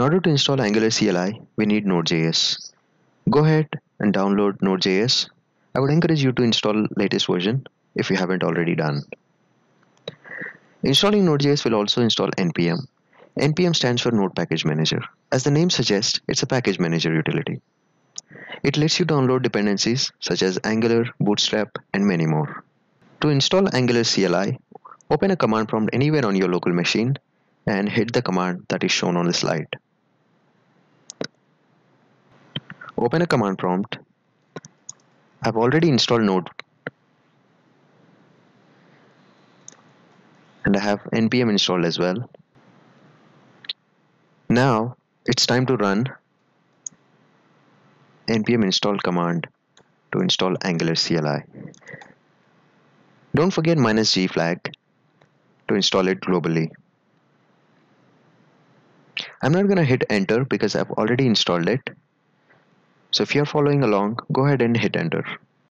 order to install Angular CLI, we need Node.js. Go ahead and download Node.js. I would encourage you to install latest version if you haven't already done. Installing Node.js will also install npm. npm stands for Node Package Manager. As the name suggests, it's a package manager utility. It lets you download dependencies such as Angular, Bootstrap, and many more. To install Angular CLI, open a command prompt anywhere on your local machine and hit the command that is shown on the slide. Open a command prompt. I've already installed Node and I have npm installed as well. Now it's time to run npm install command to install Angular CLI. Don't forget minus g flag to install it globally. I'm not gonna hit enter because I've already installed it. So if you're following along, go ahead and hit enter.